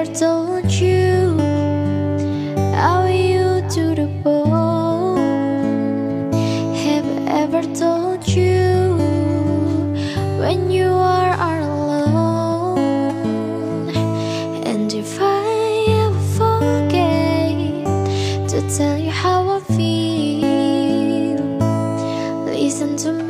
never told you how you to the bone. Have ever told you when you are, are alone? And if I ever forget to tell you how I feel, listen to me.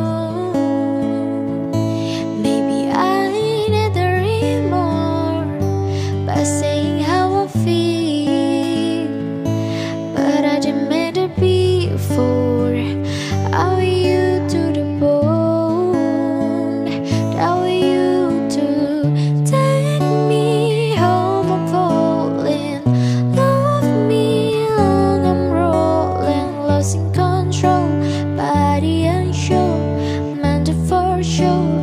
show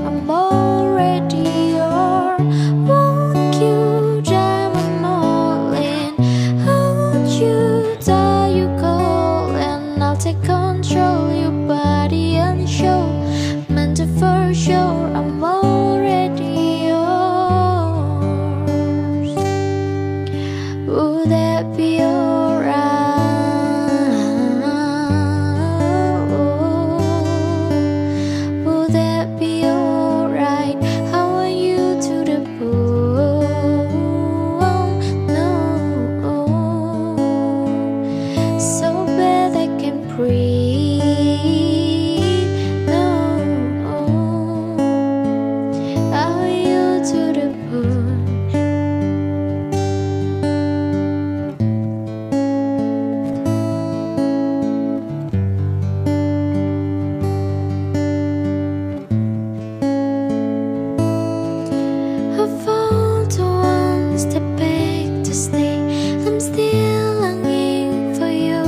I'm still longing for you.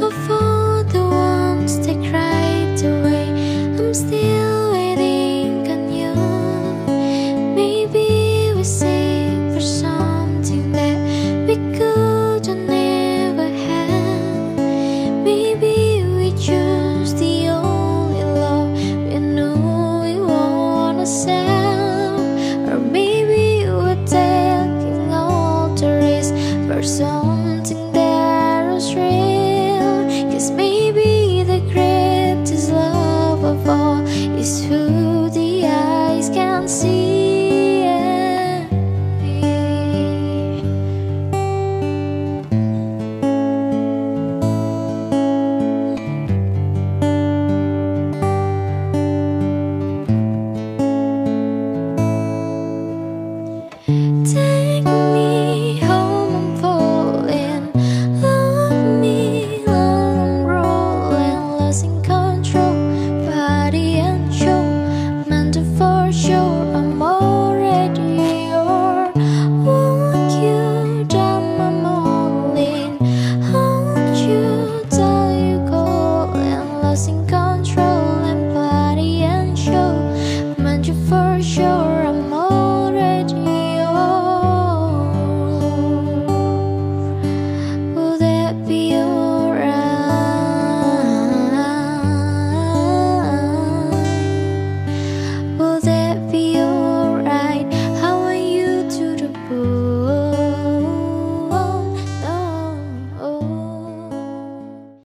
Of all the ones away I'm still waiting on you. Maybe we seek for something that we could never have. Maybe we choose the only love we know we wanna say Maybe the greatest love of all. Is who